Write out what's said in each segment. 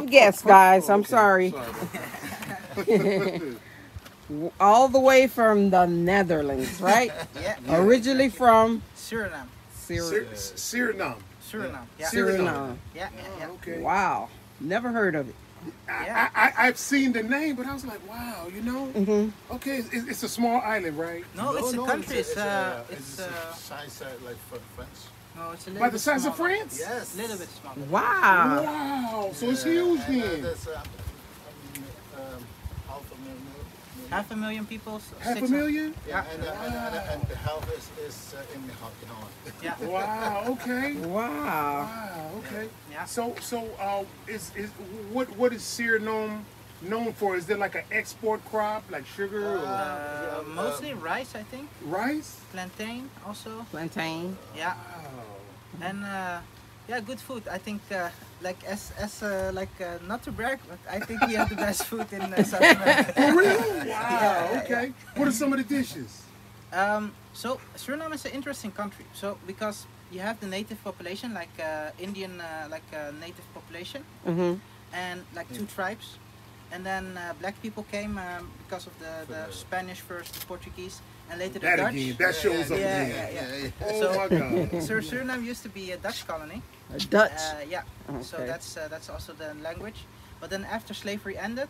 have guests, guys. I'm sorry. All the way from the Netherlands, right? Yeah. Originally from Suriname. Syria. Suriname. Suriname. Yeah. Suriname. Yeah. Yeah. yeah. Okay. Wow. Never heard of it. Yeah. I, I, I've seen the name, but I was like, wow, you know? Mm-hmm. Okay, it's, it's a small island, right? No, it's a country. It's, It's, uh, a, it's it's a uh, size like for France. No, it's a little By the bit size of. France? Yes. A little bit smaller. Wow. Wow, so it's huge and, uh, then. there's, uh, um, half a million. Half a million people. s- Half a six- million? Yeah, and, uh, and, uh, and the half is, is uh, in, Ho- in Holland. Yeah. Wow, okay. Wow. Wow, okay. Yeah. So, so uh, is is what what is Suriname known for? Is there like an export crop, like sugar or Uh, um, mostly rice, I think. rice? Plantain also. Plantain. Yeah. Wow. And uh, yeah, good food. I think uh, like as as uh, like uh, not to brag, but I think we have the best food in uh, South America. Oh, really? Wow. Yeah, okay. What are some of the dishes? Um, so Suriname is an interesting country. So because you have the native population, like uh, Indian, uh, like uh, native population, Mm-hmm. and like two tribes, and then uh, black people came um, because of the, the Spanish first, the Portuguese, and later the That Dutch. again. That shows up yeah, again. yeah, yeah. Oh So- my God. So Suriname used to be a Dutch colony. Dutch. Uh, yeah. So that's uh, that's also the language. But then after slavery ended,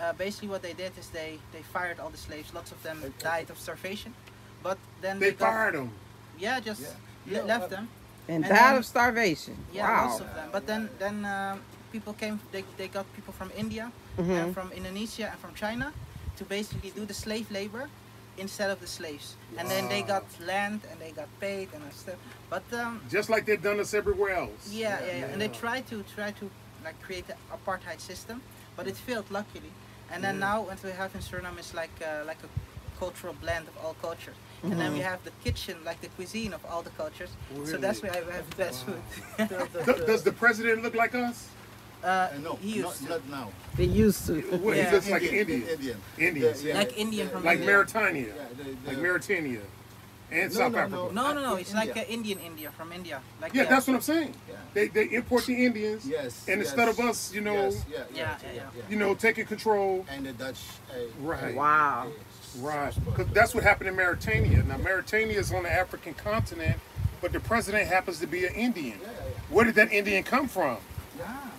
uh, basically what they did is they they fired all the slaves. Lots of them died of starvation. But then They got- fired them. Yeah, just Yeah. le- Yeah, left them. and and died then- of starvation. Yeah, wow. most of them. But then then um, people came. They, they got people from India Mhm. and from Indonesia and from China to basically do the slave labor instead of the slaves. And then they got land and they got paid and stuff. But um, Just like they've done us everywhere else. yeah, yeah, yeah. And they tried to try to like create an apartheid system, but it failed luckily. And then now what we have in Suriname is like uh, like a cultural blend of all cultures. And then we have the kitchen, like the cuisine of all the cultures. So that's why Really? we have the best food. Th- Does the president look like us? Uh, Uh, no, he not, used to. not now. They used to. What, Yeah. He looks like Indian. Indian. Indians, The- yeah. Like Indian from Like India. Mauritania. Yeah, the- the- Like Mauritania. And No, South no, Africa. no. No, no, no. In It's like India. uh, Indian India from India. Like Yeah, uh, that's what I'm saying. Yeah. They, they import the Indians. Yes. And yes, instead of us, you know, yes, yeah, Yeah, yeah, yeah, yeah. you know, taking control. And the Dutch. Uh, Right. Wow. Right. Because that's what happened in Mauritania. Now, Mauritania is on the African continent, but the president happens to be an Indian. Yeah, yeah, Where did that Indian come from?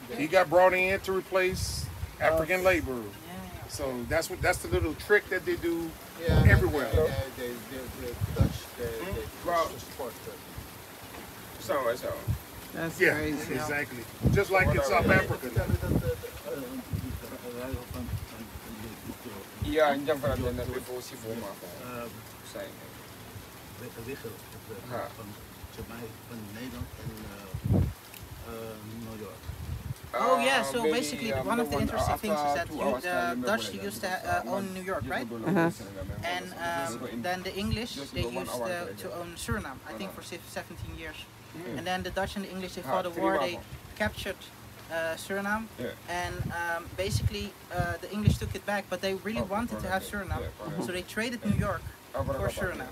Yeah. He got brought in to replace African labor. Yeah, yeah. So that's what that's the little trick that they do Yeah, everywhere. Uh, the, the, the Dutch, the, the, Well- the sport. uh, Zo en zo. That's Yeah, crazy. exactly. Just like in South Africa. vertellen dat de ruil van van de Ja, en dan vanuit de revolutie voor maar zijn. wissel Ja. van van Nederland en New York. Oh yeah, Uh, so basically um, one of the interesting things is that you, the Dutch used to uh, Uh, own New York, right? Uh-huh. And um, then the English they used uh, to own Suriname, I think for 17 years. Mm. And then the Dutch and the English they Ah, fought a war. They captured uh, Suriname, and um, basically uh, the English took it back, but they really wanted to have Suriname, so they traded New York for but- Suriname.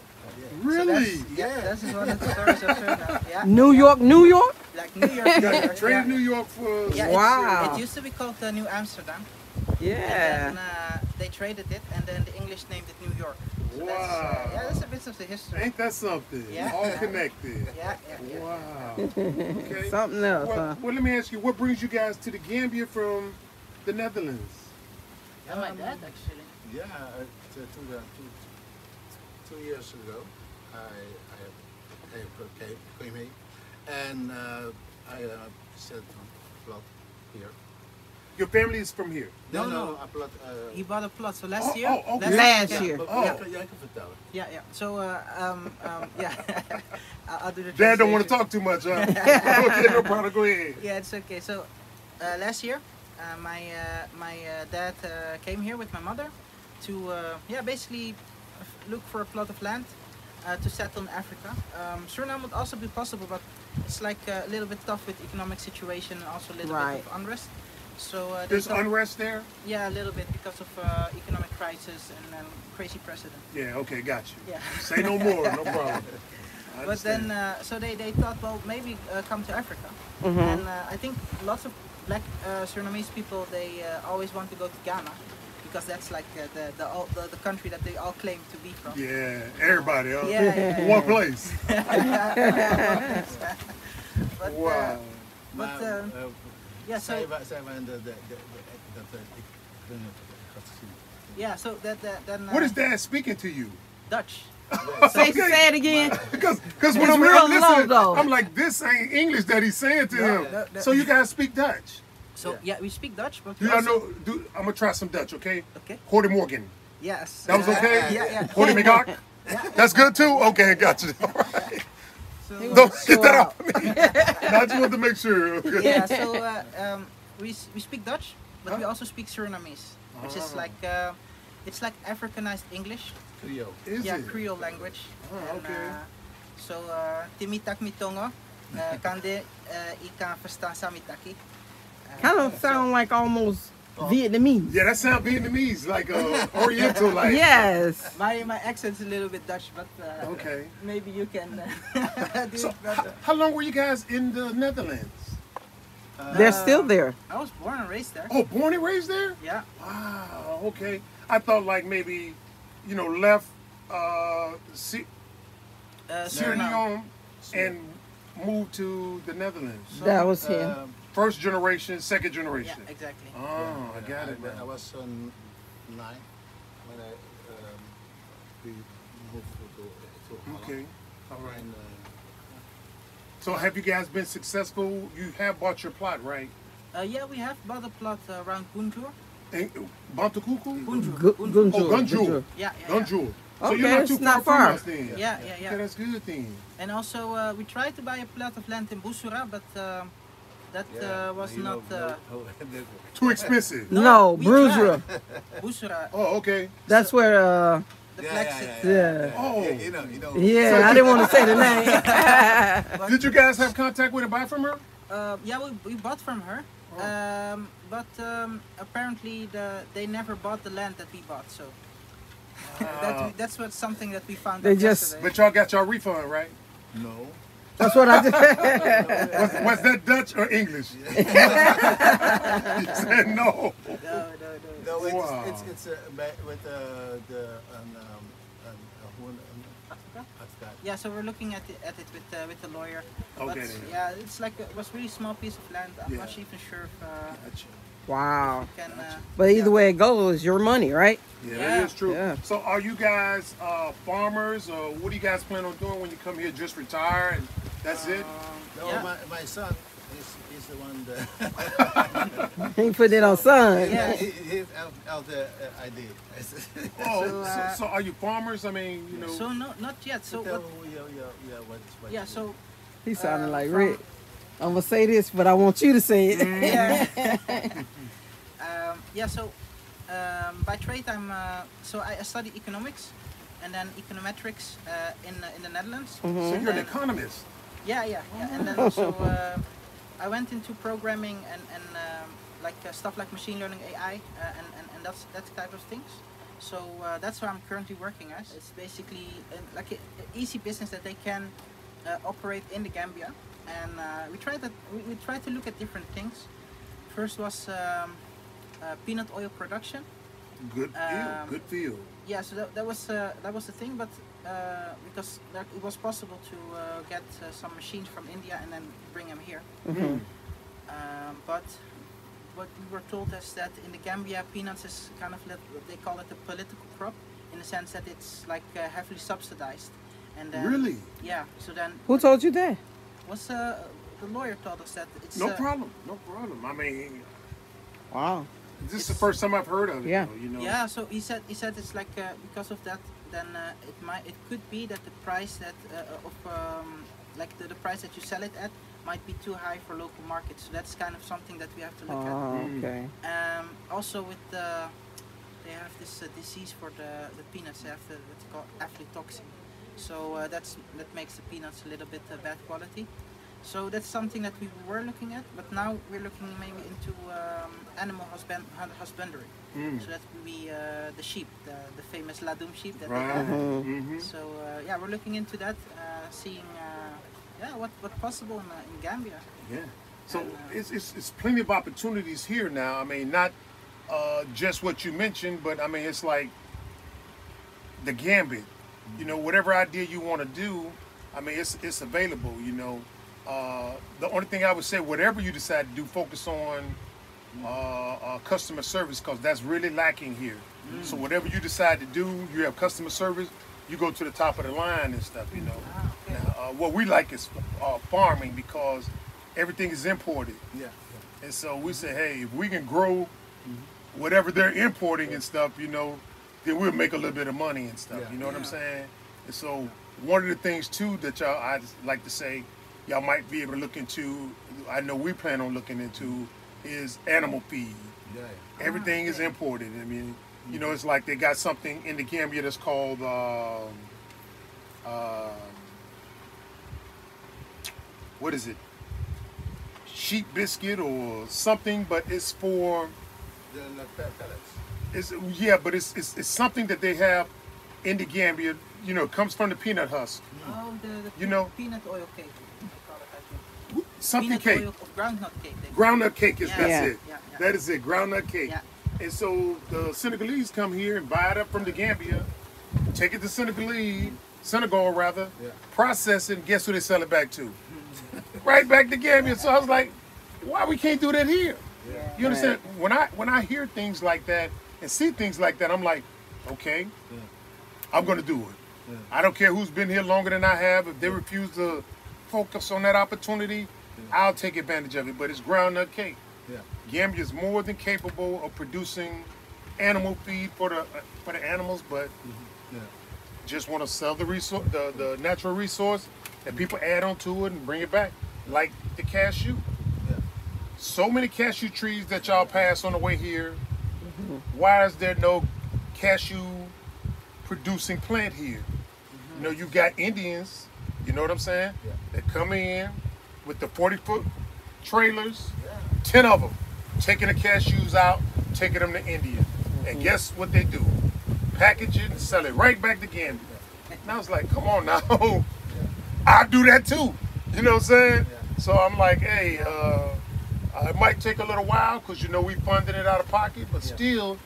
Really? So that's, yeah, this is one of the stories of Suriname. Yeah, New York, New York? like New York. Yeah, York, traded. New York for. Yeah, Wow. It used to be called uh, New Amsterdam. Yeah. And then uh, they traded it, and then the English named it New York. So that's, uh, Wow. yeah, that's a bit of the history. Ain't that something? Yeah. All connected. Yeah, yeah, yeah. Wow. Okay. Something else, Well, huh? well, let me ask you, what brings you guys to the Gambia from the Netherlands? Yeah, my dad actually. Yeah, uh, two, two, two, two years ago, I, I, I came, came here and uh, I uh, set a plot here. Your family is from here. No, No, no. no, a plot. Uh, He bought a plot. So last Oh, year. oh, okay. Last yeah, year. but Oh. jij, kan- jij kan vertellen. Yeah, yeah. So, uh, um, um, yeah. I'll, I'll do the. Dad don't want to talk too much, huh? okay, no problem. Go ahead. Yeah, it's okay. So, uh, last year, uh, my uh, my uh, dad uh, came here with my mother to uh, yeah basically f- look for a plot of land uh, to settle in Africa. Um, Suriname would also be possible, but it's like uh, a little bit tough with economic situation and also a little Right. bit of unrest. So uh, they There's thought- unrest there? Yeah, a little bit because of uh, economic crisis and um, crazy president. Yeah, okay, got you. Yeah. Say no more, no problem. But then, uh, so they, they thought, well, maybe uh, come to Africa. Mhm. And uh, I think lots of black uh, Surinamese people they uh, always want to go to Ghana because that's like uh, the, the, all, the the country that they all claim to be from. Yeah, everybody. Huh? Yeah, yeah, yeah. One place. But, Wow. uh, but uh, yeah, so yeah, so that, that then uh, What is Dad speaking to you? Dutch. Say, say it again. Because because when It's I'm real here listening, though. I'm like, this ain't English that he's saying to him. no, no. So you guys speak Dutch. So yeah, we speak Dutch, but Do y'all also, know? Do, I'm gonna try some Dutch, okay? Okay. Horty Morgan. Yes. That was okay. Yeah, yeah. Horty McGock. That's good too. Okay, gotcha. All right. So, Don't Sure. get that off me. I just wanted to make sure. Okay. yeah, so uh, um, we we speak Dutch, but we also speak Surinamese, which is Ah. like uh, it's like Africanized English. Creole. Is yeah, it? Creole language. Ah, En, okay. uh, so uh, timi tak mi tongo, uh, kande uh, ika verstaan samitaki. Uh, Kind of sound like almost Vietnamese. Yeah, that sound Vietnamese, like uh, Oriental, like. Yes. My my accent's a little bit Dutch, but uh, Okay. maybe you can uh, do So, it how, better. how long were you guys in the Netherlands? They're still there. I was born and raised there. Oh, born and raised there? Yeah. Wow. Okay. I thought like maybe, you know, left uh, C- Uh, Sierra Suriname. Leone and moved to the Netherlands. That was him. Um, First generation, second generation. Yeah, generation. exactly. Oh, I yeah, got it I, I was um, nine when I um, we moved to, to, to Holland. Okay. All right. And, uh, So have you guys been successful? You have bought your plot, right? Uh, yeah, we have bought a plot uh, around Gunjur. In Batokunku? Gunjur. Gunjur. Gunjur. Oh, Gunjur. Gunjur. Yeah, yeah, yeah. Gunjur. So Okay, you're not it's too not far, far. from us then. Yeah, yeah, Okay, yeah. that's good then. And also, uh, we tried to buy a plot of land in Busura, but uh, that yeah, uh, was not know, uh, no- no- Too expensive. No, we Bruisera. Busura. Oh, okay. That's where, uh, The Yeah, black yeah, yeah, yeah. Oh. Yeah, you know, you know. Yeah, I didn't want to say the name. Did you guys have contact with her, buy from her? Uh, yeah, we, we bought from her. Um, but um, apparently the, they never bought the land that we bought, so that, we- that's what something that we found They out just- yesterday. But y'all got your refund, right? No. That's what I did. Was, was that Dutch or English? you said no. no, no, no. No, it's Wow. it's it's uh, with uh, the um, um, um, uh, who- um, advocaat. Yeah, so we're looking at it, at it with uh, with the lawyer. Okay, But yeah, it's like a, it was really small piece of land. I'm Yeah. not even sure if uh, Gotcha. Wow. can. Uh, But either yeah. way it goes, your money, right? Yeah, Yeah. that is true. Yeah. So, are you guys uh, farmers, or what do you guys plan on doing when you come here? Just retire and that's it? Um, No, yeah. my, my son is, is the one that He put it on son. Yeah. he, he's out, out the uh, idea. Oh, So, so, uh, so are you farmers? I mean, you know. So no, not yet. So tell what, yeah, yeah, yeah, what, what yeah, so He sounded Uh, like from- Rick. I'm gonna say this, but I want you to say it. yeah. um, yeah. So um, by trade, I'm uh, so I study economics and then econometrics uh, in in the Netherlands. so Mhm. you're an economist. Yeah, yeah, yeah. And then also uh, I went into programming and and um, like uh, stuff like machine learning, AI, uh, and, and and that's that type of things. So uh, that's what I'm currently working as. It's basically uh, like an easy business that they can uh, operate in the Gambia, and uh, we tried that. We, we tried to look at different things. First was um, uh, peanut oil production. Good field. Um, good field. Yeah, so that, that was uh, that was the thing, but uh, because that, it was possible to uh, get uh, some machines from India and then bring them here. mm -hmm. Um, but what we were told is that in the Gambia, peanuts is kind of let, they call it a political crop, in the sense that it's like uh, heavily subsidized. And then, Really? Yeah. So then, Who told you that? Was uh, the lawyer told us that it's No uh, problem. No problem. I mean, Wow. this is the first time I've heard of it. Yeah. though, you know. Yeah, so he said he said it's like uh, because of that, then uh, it might it could be that the price that uh, of um, like the, the price that you sell it at might be too high for local markets. So that's kind of something that we have to look Oh, okay. at. Um, also with the they have this uh, disease for the, the peanuts. They have the, what's called aflatoxin. So uh, that's that makes the peanuts a little bit uh, bad quality. So that's something that we were looking at, but now we're looking maybe into um, animal husband, husbandry. Mm. So that would be uh, the sheep, the, the famous Ladoum sheep that they have. Mhm. hmm So uh, yeah, we're looking into that, uh, seeing uh, yeah what what possible in, uh, in Gambia. Yeah. So And, it's, it's it's plenty of opportunities here now. I mean, not uh, just what you mentioned, but I mean it's like the gambit. You know, whatever idea you want to do, I mean it's it's available. You know, uh, the only thing I would say, whatever you decide to do, focus on uh, uh, customer service because that's really lacking here. So whatever you decide to do, you have customer service. You go to the top of the line and stuff. You know. Ah, okay. Now, uh, what we like is uh, farming because everything is imported. Yeah. And so we say, hey, if we can grow whatever they're importing and stuff, you know, then we'll make a little bit of money and stuff. Yeah. You know what I'm saying? And so one of the things too that y'all I like to say, y'all might be able to look into. I know we plan on looking into is animal feed. Yeah. yeah. Everything is imported. I mean, you know, it's like they got something in the Gambia that's called. Um, um, what is it? Sheep biscuit or something, but it's for pe- pellets. It's yeah, but it's it's, it's something that they have in the Gambia. You know, it comes from the peanut husk. Oh, the, the You know- peanut oil cake. I call it, I think. Something peanut cake. oil of groundnut cake. they call. Groundnut cake is Yeah. that's Yeah. it. Yeah, yeah. That is it. Groundnut cake. Yeah. And so the Senegalese come here and buy it up from the Gambia, take it to Senegalese, Senegal rather, Yeah. process it, and guess who they sell it back to? right back to Gambia. So I was like, why we can't do that here? Yeah. You understand? When I when I hear things like that and see things like that, I'm like, okay, I'm gonna do it. Yeah. I don't care who's been here longer than I have. If they refuse to focus on that opportunity, I'll take advantage of it. But it's groundnut cake. Yeah. Gambia is more than capable of producing animal feed for the for the animals, but mm-hmm. Yeah. just want to sell the resource, the, the natural resource, and people add onto it and bring it back, like the cashew. Yeah. So many cashew trees that y'all pass on the way here. Why is there no cashew producing plant here? You know, you got Indians. You know what I'm saying? Yeah. That come in with the 40 foot trailers. Yeah. 10 of them taking the cashews out, taking them to India. And guess what they do? Package it and sell it right back to Gambia. And I was like, come on now. I do that too. You know what I'm saying? So I'm like, hey, uh, Uh, it might take a little while because you know we funded it out of pocket, but Yeah. still,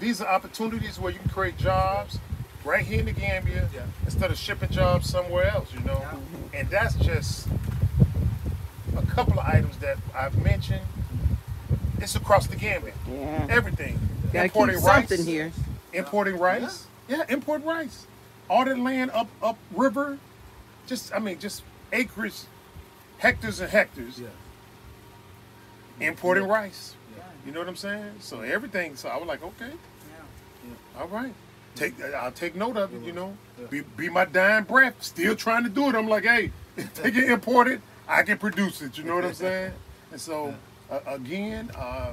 these are opportunities where you can create jobs right here in the Gambia Yeah. instead of shipping jobs somewhere else, you know? And that's just a couple of items that I've mentioned. It's across the Gambia. Yeah. Everything. Gotta keep importing rice. something here. Importing rice. Yeah. import rice. All that land up up river, just I mean, just acres, hectares and hectares. Importing rice. You know what I'm saying? So everything. So I was like, okay, Yeah. all right. Take I'll take note of it, you know. Be be my dying breath. Still trying to do it. I'm like, hey, take it imported, I can produce it. You know what I'm saying? And so uh, again, uh,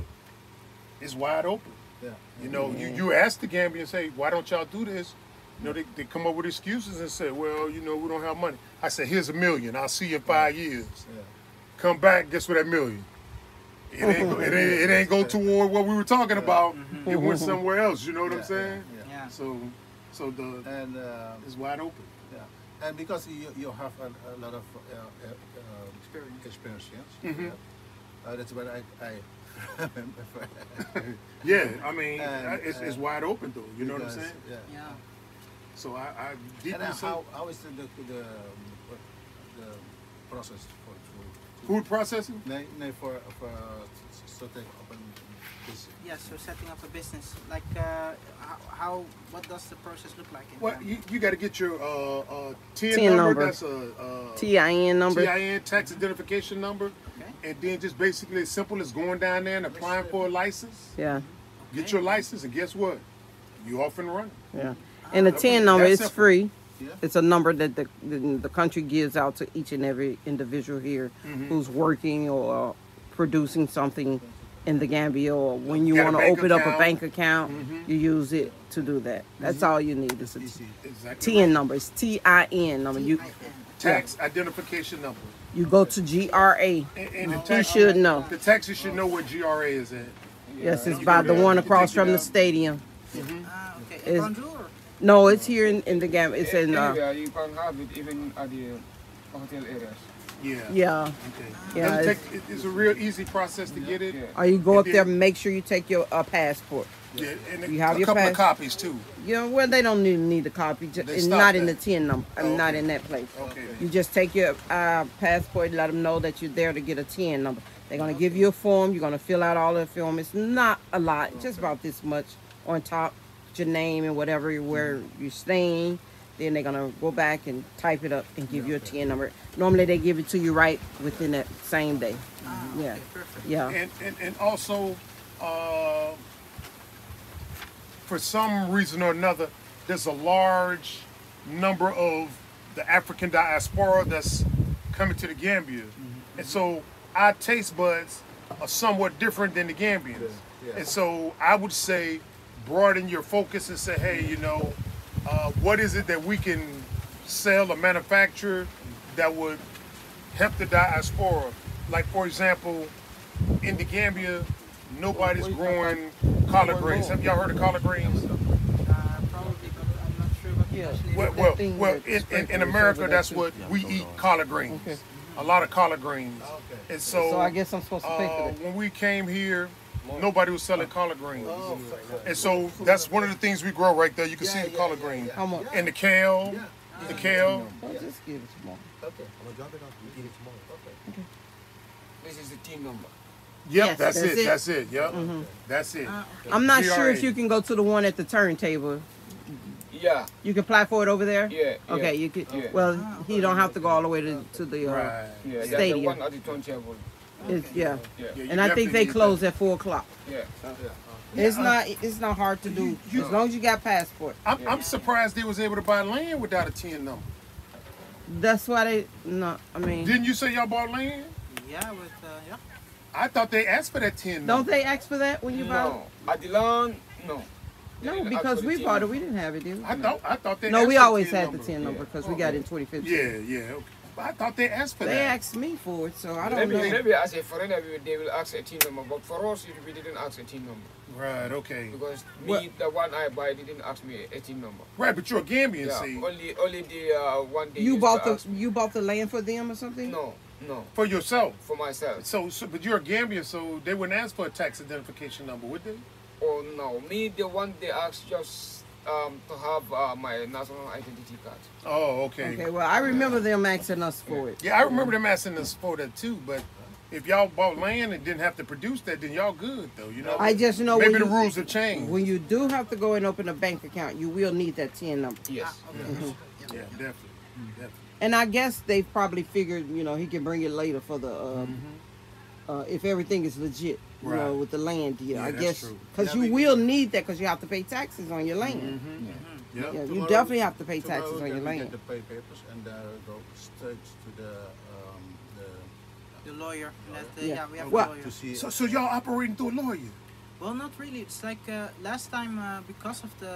it's wide open. Yeah. You know, you, you ask the Gambians, say, why don't y'all do this? You know, they, they come up with excuses and say, well, you know, we don't have money. I said, here's a million. I'll see you in five years. Yeah. Come back, guess what that million? It ain't, go- it ain't, it ain't go toward what we were talking about. It went somewhere else. You know what I'm saying? Yeah. Yeah. So, so the And uh, it's wide open. yeah, and because you, you have a, a lot of uh, uh, um, Experience. experience, Mhm. yeah. uh, that's what I, I. Yeah, I mean, And, uh, it's, it's uh, wide open though. You know what I'm saying? Yeah. Yeah. So I, I And deeply say how, how is the the, the, the process for for food processing. nee, nee, for for starting up een business? Yeah, so setting up a business, like uh, how, how, what does the process look like? In Well, Ghana? you, you got to get your uh, uh, TIN, TIN number. number. That's a uh, TIN number. TIN tax identification number, Okay. and then just basically as simple as going down there and applying for a license. Yeah. Get your license, and guess what? You off and running. Yeah. And the Okay, TIN number that's is simple. free. Yeah. It's a number that the, the, the country gives out to each and every individual here Mm-hmm. who's working or producing something in the Gambia or when you Got a want to bank open up a bank account, Mhm. you use it to do that. That's all you need is a Easy. Exactly. TIN number. It's T-I-N number. You TIN. Tax identification number. you go to GRA. And, and the He tax, should know. the taxes should know where GRA is at. Yes, it's You by the one across from the out. stadium. Ah, okay. In Is- Banjul or? No, it's here in, in the Gambia. It's in uh, Anywhere you can have it even at the hotel areas. Yeah. Yeah. Okay. Yeah, Doesn't it's- take- it's a real easy process to get it. Yeah. Or you go And up there, then- make sure you take your uh, passport. Yeah, and You a, have a your couple pass- of copies too. Yeah, well, they don't need, need a copy, just, They and stop not in the TIN number. I'm Oh, not in that place. Okay. You just take your uh, passport, let them know that you're there to get a TIN number. They're going to give you a form. You're going to fill out all the form. It's not a lot, just about this much on top, your name and whatever, where Mm-hmm. you're staying. Then they're going to go back and type it up and give you a TIN number. Normally, they give it to you right within that same day. Ah, Yeah. okay. Yeah. And and, and also, uh, for some reason or another, there's a large number of the African diaspora that's coming to the Gambia, and so our taste buds are somewhat different than the Gambians. Yeah. And so I would say, broaden your focus and say, hey, you know, uh, what is it that we can sell or manufacture that would help the diaspora? Like, for example, in the Gambia, nobody's growing collard greens. Have y'all heard of collard greens? Uh, probably, but I'm not sure what Yeah. Well, well, well in, in, in America, that's too. what we eat collard greens. Okay. A lot of collard greens. Okay. And so, So I guess I'm supposed to pay for uh, when we came here, nobody was selling collard greens. Oh, And so that's one of the things we grow right there. You can see the yeah, collard yeah, green. yeah. How much? And the kale, Yeah. the kale. Well, just give it tomorrow. Okay. I'm going to me. Okay. okay. This is the team number. Yep, Yes, that's, that's it. it. That's it. Yep, that's it. Okay. I'm not sure if you can go to the one at the turntable. Yeah, You can apply for it over there. yeah. yeah. Okay, you could. Yeah. Well, he don't have to go all the way to, to the. Uh, Right. Yeah, that's the Stadium. One at the turntable. it's, yeah. Yeah, Yeah, And I think they need close at four o'clock. yeah. yeah. It's not. It's not hard to do you- as long as you got passport. I'm, I'm surprised they was able to buy land without a TIN number. That's why they. No, I mean, Didn't you say y'all bought land? Yeah, with uh, yeah. I thought they asked for that TIN don't number. they ask for that when you buy? No, at the land, no. No, because we bought it. We didn't have it, did we? I thought I thought they No, we always TIN had number. the TIN number because we got it in 2015. Yeah, yeah. Okay. But I thought they asked for They that. They asked me for it, so I don't Maybe, know. maybe as a foreigner, we- they will ask a team number, but for us, we didn't ask a team number. Right, okay. Because What- me, the one I buy, didn't ask me a team number. Right, but you're a Gambian, Yeah, see. only only the uh, one day. You bought the you bought the land for them or something? No, no, For yourself. for myself. So, so, but you're a Gambian, so they wouldn't ask for a tax identification number, would they? Oh no, me the one they asked just um, to have uh, my national identity card. Oh, okay. Okay, well I remember them asking us for it. Yeah, I remember them asking us for that too, but if y'all bought land and didn't have to produce that, then y'all good though, you know? I just know Maybe when the you, rules have changed. when you do have to go and open a bank account, you will need that TIN number. Yes. Ah, okay. yeah, definitely. definitely. And I guess they probably figured, you know, he can bring it later for the, um, uh, if everything is legit, you know, Mm-hmm. With the land deal. Yeah, I guess because you we- will need that because you have to pay taxes on your land. Mm-hmm. Yep. Yeah, you definitely have to pay taxes on your we land. Get the pay papers and uh, go straight to the um, the The lawyer. That, uh, Yeah. yeah. we have Well- a lawyer. to see. So, so y'all operating through a lawyer? Well, not really. It's like uh, last time uh, because of the,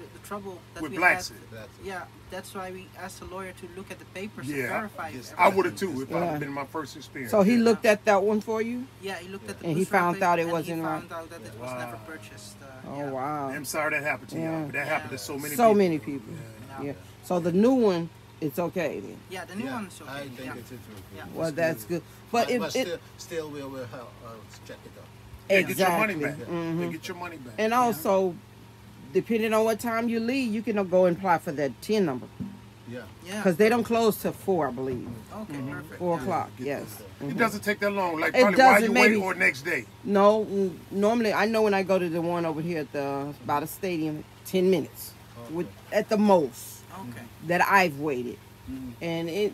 the the trouble that With we Blackson. had. that. Yeah, that's why we asked the lawyer to look at the papers Yeah. and verify. Yes, I would have too. If Yeah. I'd been my first experience. So he Yeah. looked at that one for you? Yeah, he looked at the And he found out it wasn't he right. found out that it was never purchased. Uh, Oh yeah. wow. I'm sorry that happened to y'all, but that happened to so many so people. many people. Yeah. Yeah. So the new one, it's okay then. Yeah, the new yeah, one's okay. I think yeah. it's okay. Yeah. Well, It's that's good. But But, if but it, still, still, we will help, uh, check it out. Yeah, get your money Exactly. back. Mhm. Yeah, get your money back. and also, depending on what time you leave, you can go and apply for that TIN number Yeah. Yeah. because they don't close till four, I believe. Okay, perfect. Four yeah. o'clock. Yes. this, uh, it doesn't take that long. Like It probably while doesn't, you maybe- wait or next day. No, mm, normally I know when I go to the one over here at the by the stadium, ten minutes, with at the most Okay. that I've waited, and it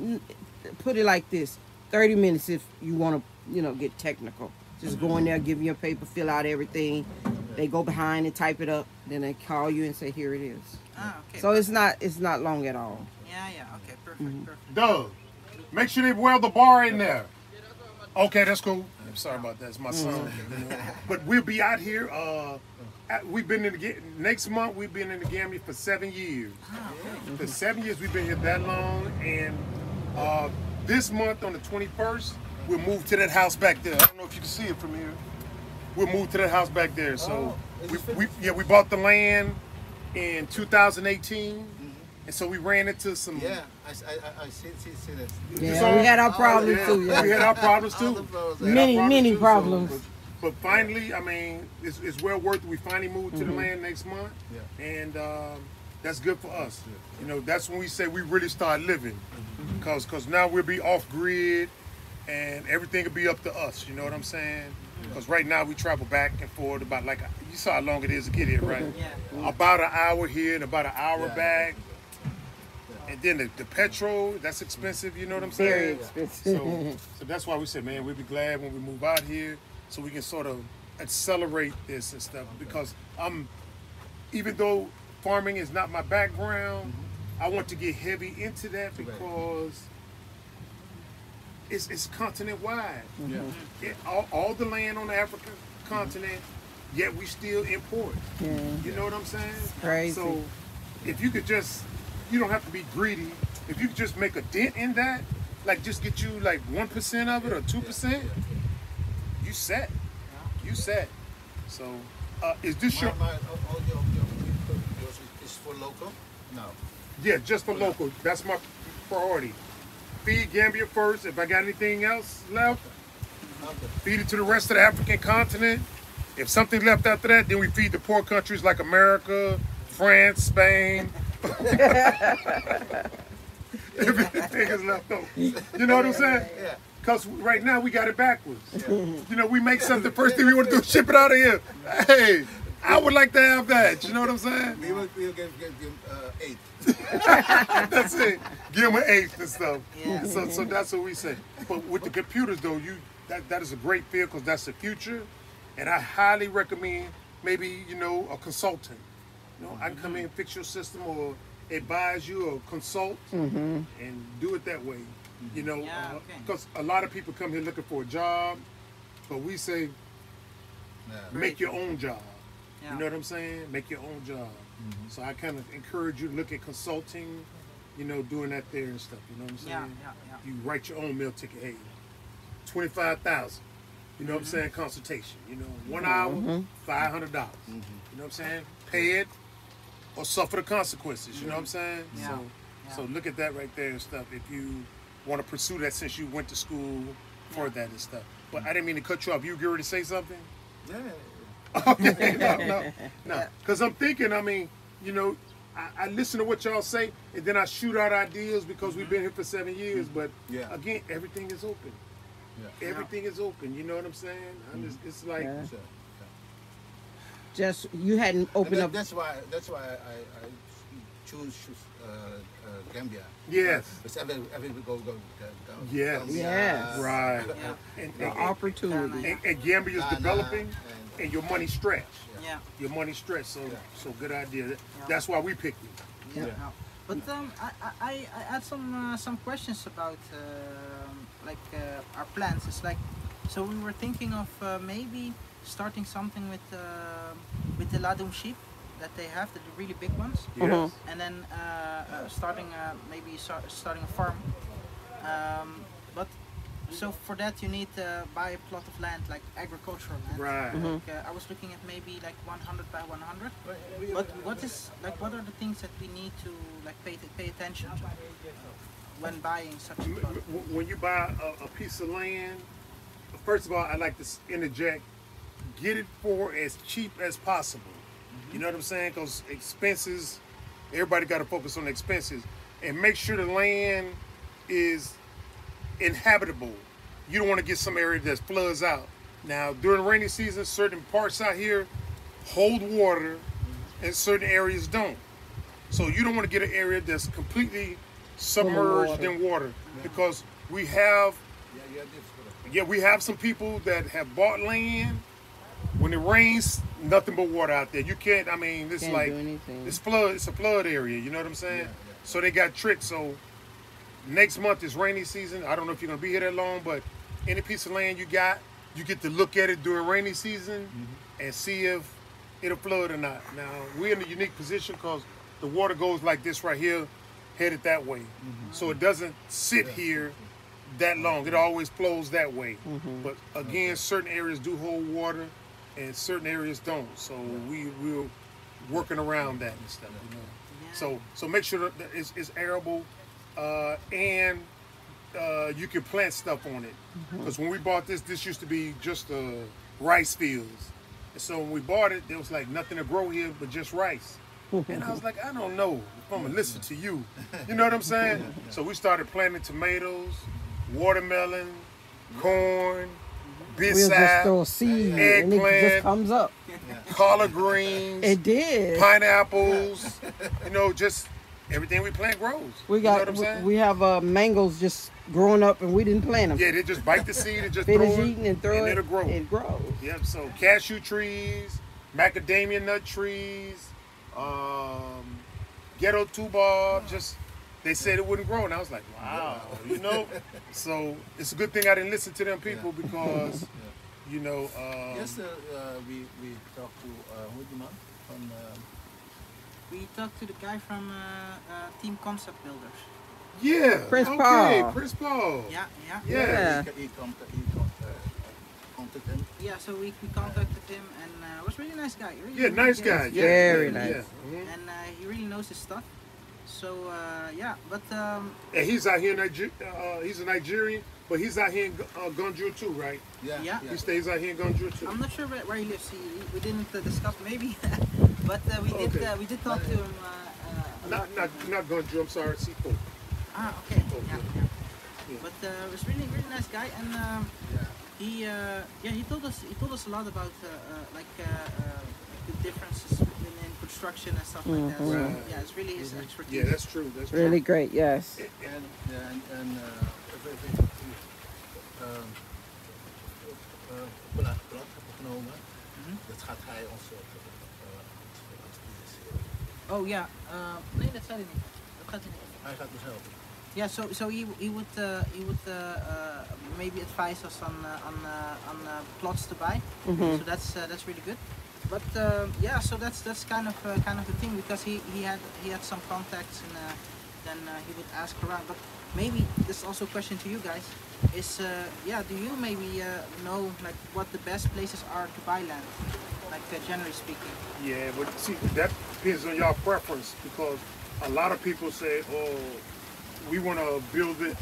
put it like this: thirty minutes if you want to, you know, get technical. Just go in there, give you a paper, fill out everything. They go behind and type it up. Then they call you and say, "Here it is." Ah, okay. So it's not it's not long at all. Yeah, yeah. Okay, perfect, Mm-hmm. perfect. Doug, make sure they weld the bar in there. Okay, that's cool. I'm sorry about that. It's my son. but we'll be out here. Uh, at- we've been in the next month. We've been in the Gambia for seven years. Ah, okay. For seven years, we've been here that long. And uh, this month, on the 21st, we'll move to that house back there. I don't know if you can see it from here. We'll move to that house back there. So Oh, we, we yeah we bought the land in 2018, mm-hmm. and so we ran into some. Yeah, I, I, I- I see, see, see this. Yeah, So- we had our Oh, problems Yeah, too. we had our problems too. problems We had there. our Many, many too, so- problems. but, but finally, I mean, it's, it's well worth it. We finally moved to the mm-hmm. land next month, Yeah. and um, that's good for us. You know, that's when we say we really start living, mm-hmm. because because now we'll be off grid, and everything will be up to us. You know what I'm saying? Because right now we travel back and forth about like you saw how long it is to get here, right? Yeah. About an hour here and about an hour Yeah. back. And then the, the petrol, that's expensive, you know what I'm saying? Very expensive. So, so that's why we said, man, we'd be glad when we move out here, so we can sort of accelerate this and stuff. Because I'm, even though farming is not my background, mm-hmm. I want to get heavy into that because it's, it's continent wide. Yeah. It, all, all the land on the African continent, yet we still import. Yeah. You know what I'm saying? Crazy. So if you could just, you don't have to be greedy. If you could just make a dent in that, like just get you like one percent of it or two percent, you set. You set. So uh, is this My, your? my, all all your, your people, yours is for local? No. Yeah, just for local. That's my priority. Feed Gambia first. If I got anything else left, feed it to the rest of the African continent. If something left after that, then we feed the poor countries like America, France, Spain. Everything is left over. You know what I'm saying? Yeah. Because right now we got it backwards. You know, we make something, first thing we want to do is ship it out of here. Hey, I would like to have that. You know what I'm saying? We will, we will give, give, give uh, eight. That's it. Give them an eighth and stuff. Yeah. So, so that's what we say. But with the computers, though, you that, that is a great field because that's the future, and I highly recommend maybe you know a consultant. You know, I can come in, fix your system, or advise you, or consult, and do it that way. You know, Yeah, okay. because a lot of people come here looking for a job, but we say Yeah. make your own job. Yeah. You know what I'm saying? Make your own job. Mm-hmm. So I kind of encourage you to look at consulting, you know, doing that there and stuff. You know what I'm saying? Yeah, yeah, yeah. You write your own meal ticket. Hey, twenty five thousand. You know what I'm mm-hmm. saying? Consultation. You know, one mm-hmm. hour, five hundred dollars. You know what I'm saying? Pay it or suffer the consequences. You know what I'm saying? Yeah. So, so look at that right there and stuff. If you want to pursue that since you went to school for that and stuff. But I didn't mean to cut you off. You get ready to say something? Yeah. Okay, no, no, no. Because I'm thinking, I mean, you know, I, I listen to what y'all say, and then I shoot out ideas because we've been here for seven years. But Yeah. again, everything is open. Yeah. Everything is open. You know what I'm saying? I'm just, it's like, Yeah. Just you hadn't opened that, up. that's why that's why I, I choose uh, uh, Gambia. Yes. Because every every we go go go. go Yes. Gambia, Yes. right. Yeah. And, The and, opportunity. and, and Gambia is Ghana, developing, and- and your money stretch. Yeah. Your money stretch. So, Yeah. so good idea. That's why we picked you. Yeah. Yeah. no. But um, I, I, I- I had some uh, some questions about um like uh, our plans. It's like so we were thinking of uh, maybe starting something with uh, with the Ladoum sheep that they have, the really big ones, Yes. and then uh, uh, starting uh, maybe start, starting a farm. Um, but so for that you need to buy a plot of land, like agricultural land. Right. Mm-hmm. Like, uh, I was looking at maybe like 100 by 100. But what is like what are the things that we need to like pay pay attention to when buying such a M- plot? when you buy a, a piece of land, first of all, I like to s- interject: get it for as cheap as possible. Mm-hmm. You know what I'm saying? Because expenses, everybody got to focus on the expenses, and make sure the land is inhabitable. You don't want to get some area that floods out. Now, during rainy season, certain parts out here hold water, and certain areas don't. So you don't want to get an area that's completely submerged water. in water because we have Yeah, yeah, we have some people that have bought land when it rains nothing but water out there you can't i mean it's Can't like it's flood it's a flood area you know what i'm saying Yeah, yeah. so they got tricked so next month is rainy season. I don't know if you're gonna be here that long but any piece of land you got you get to look at it during rainy season Mm-hmm. and see if it'll flood or not. Now we're in a unique position because the water goes like this right here headed that way. Mm-hmm. so it doesn't sit here that long. It always flows that way. But again certain areas do hold water and certain areas don't. So we we're working around that and stuff you know. So so make sure that it's, it's arable, uh, and uh, you can plant stuff on it. Because when we bought this, this used to be just uh, rice fields. And so when we bought it, there was like nothing to grow here but just rice. And I was like, I don't know if I'm gonna listen to you. You know what I'm saying? So we started planting tomatoes, watermelon, corn, We'll just throw seed and it eggplant. just comes up. collard greens, It did. pineapples. You know, just everything we plant grows. We You know got what I'm we, we have uh, mangoes just growing up and we didn't plant them. yeah, they just bite the seed and just throw Finish it, eating and throw it. it'll grow. It grows. Yep. So cashew trees, macadamia nut trees, um, ghetto tubarb. Just they said it wouldn't grow, and I was like, wow, you know. so it's a good thing I didn't listen to them people because, you know. Um, Yes, uh, uh, we, we talked to uh, hoe heet die man? Van, uh, We talked to the guy from uh, uh, Team Concept Builders. Yeah. Prince okay, Paul. Prince Paul. Yeah, yeah. Yeah. Yeah. he, he, contact, he con- uh, contacted him. Yeah, so we, we contacted him and uh, was really nice guy. Really, Yeah, nice yeah, guy. yeah. Yeah, Very nice. yeah. And uh, he really knows his stuff. So uh, yeah, but um, And he's out here in Niger- uh, he's a Nigerian, but he's out here in Gu- uh, Gunjur too, right? Yeah, Yeah. He stays out here in Gunjur too. I'm not sure where, where he lives. He, he- we didn't uh, discuss maybe, but uh, we did Okay. uh, we did talk to him. Uh, uh, Not not not Gunjur. I'm sorry, Seafoam. ah, okay. Oh, Yeah, yeah. yeah. Yeah. But uh, it was really really nice guy, and um, Yeah. he uh, yeah he told us he told us a lot about uh, uh, like uh, uh, the differences in, in construction and stuff like that. So, Right. yeah, it's really his expertise. Yeah, that's true. That's true. Really great. Yes. En, ja, en, en uh, even, even, ehm, eh, blad, blad hebben genomen. Mhm. Dat gaat hij ons uh, uh, adviseren. Oh yeah, uh, nee dat zei hij niet. Dat gaat hij niet. Hij gaat ons helpen. Yeah, so so he, he would uh, he would uh, uh, maybe advise us on uh, on uh, on uh, plots to buy. Mhm. So that's uh, that's really good. But um, yeah, so that's that's kind of uh, kind of the thing because he, he had he had some contacts and uh, then uh, he would ask around. But maybe this is also a question to you guys. Is uh, yeah, do you maybe uh, know like what the best places are to buy land, like uh, generally speaking? Yeah, but see, that depends on your preference because a lot of people say, "Oh, we want to build it.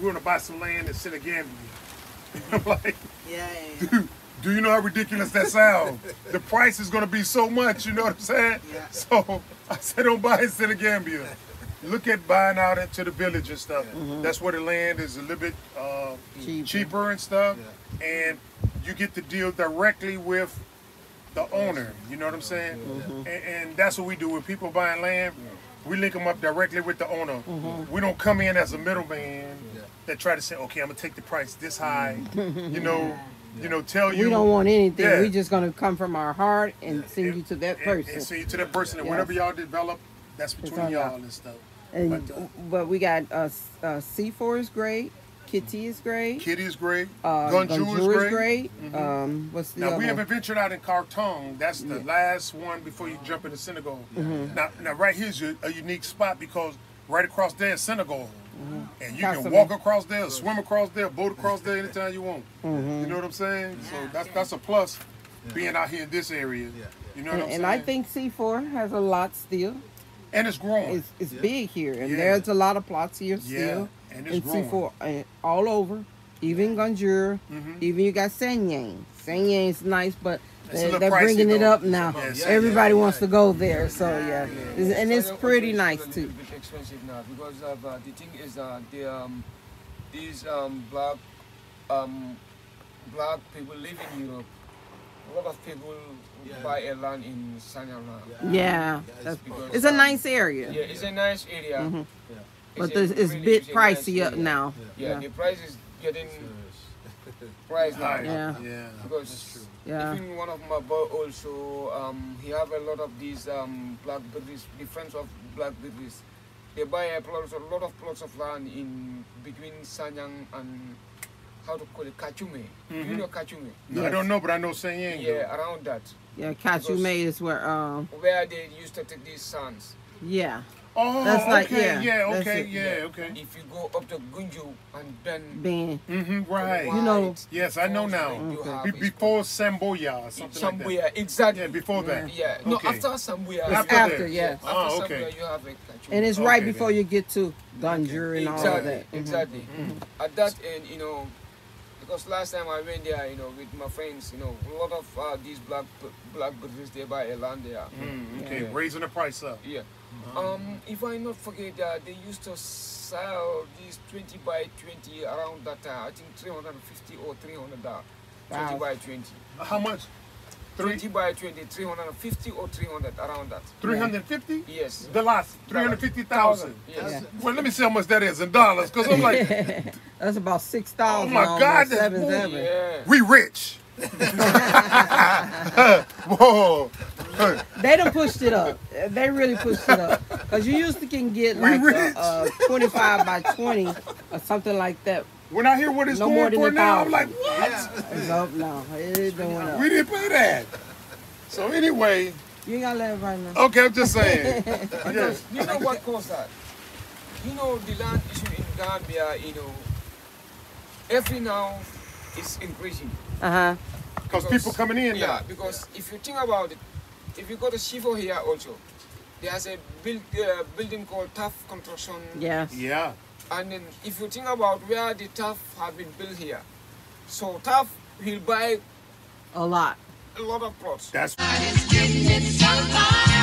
We want to buy some land in Senegambia." I'm like, Yeah, yeah, yeah. do you know how ridiculous that sounds? the price is going to be so much. You know what I'm saying? Yeah. So I said, don't buy in Senegambia. Look at buying out into the village and stuff. Mm-hmm. That's where the land is a little bit uh, Cheaper. cheaper and stuff, and you get to deal directly with the owner. You know what I'm saying? Mm-hmm. And, and that's what we do when people buying land. We link them up directly with the owner. Mm-hmm. We don't come in as a middleman Yeah. that try to say, okay, I'm gonna take the price this high. you know, you know, tell you We don't want anything. Yeah. We just gonna come from our heart and send you to that person. and send you to that person, and Yes. whatever y'all develop, that's between y'all. y'all and stuff. And But, but we got uh, uh, Sifoe is great. Kitty is great. Kitty is great. Uh, Gunju Gunjur is is great. great. Mhm. Um, what's the Now other we haven't ventured out in Kartong. That's the Yeah. last one before you jump into Senegal. Mm-hmm. Now, now right here's a, a unique spot because right across there is Senegal, Mm-hmm. and you can walk across there, swim across there, boat across there anytime you want. Mm-hmm. You know what I'm saying? So that's yeah. that's a plus being out here in this area. Yeah, You know And, what I'm saying? and? I think Sifoe has a lot still. And it's growing. It's, it's Yeah. big here, and Yeah. there's a lot of plots here yeah, still. and it's in growing. Sifoe uh, all over, even Gunjur, Mhm. even you got Sanyang. Sanyang is nice, but they, they're pricey, bringing it up now. Yes. Yeah, Everybody yeah, wants yeah. to go there, so yeah, Yeah. It's- and it's pretty also nice too. little bit expensive now because of, uh, the thing is uh, the um, these um, black um, black people live in Europe. A lot of people Yeah. buy a land in Sanyang now. Yeah, Yeah, that's, because, it's a nice area, Yeah, it's a nice area. Mhm. Yeah. but a- it's, it's a really bit is a nice pricey up area. now. Yeah, Yeah. the price is getting price now. High. Yeah. yeah. Because Yeah. even one of my boy also, um, he have a lot of these um, black berries, the friends of black berries. They buy a, plot, a lot of plots of land in between Sanyang and how to call it Kachume. You Mhm. know Kachume? No, I don't know, but I know Sanyang. Yeah, around that, Yeah, Kachume is where, um, where they used to take these sons. yeah, Oh, That's like- okay, yeah, yeah, okay, it. yeah, okay. If you go up to Gunjur and then Ben. Mm-hmm, right. You know- Yes, I know now. Okay. Be- before Sambuya or something like that. Sambuya, exactly. Yeah, before that. Yeah, no, Okay. after Sambuya. It's After after, that. yes. After Oh, Sambuya, you have a Kachu. And it's Okay, right before then. you get to Gunjur and all of exactly, that. Mhm. exactly. At that end, you know, because last time I went there, you know, with my friends, you know, a lot of uh, these black black British they buy a land there. Mm, okay, Yeah. raising the price up. Yeah. Um, if I not forget, uh, they used to sell these 20 by 20 around that time. I think 350 or 300 uh, 20 Wow. by 20. How much? Three, 20 by 20, 350 or 300 around that. 350? Yes. The last 350,000. Yes. Yeah. Well, let me see how much that is in dollars, because I'm like, That's about six thousand. Oh my God, that's seven seven. Yeah. we rich. Whoa. They done pushed it up. They really pushed it up. Cause you used to can get like a, a twenty five by twenty or something like that. When I hear what it's No more going for now, I'm like, what? It's up now. It is doing up. We didn't pay that. So anyway, You ain't gotta let everybody know. okay, I'm just saying. yes. You know what caused that? You know the land issue in Gambia, you know, every now is increasing. Uh huh. Because people coming in Yeah, now. because if you think about it, if you go to Sifoe here also, there's a build, uh, building called TAF Construction. Yes. Yeah. And then if you think about where the TAF have been built here, so TAF will buy A lot. a lot of plots. That's Somebody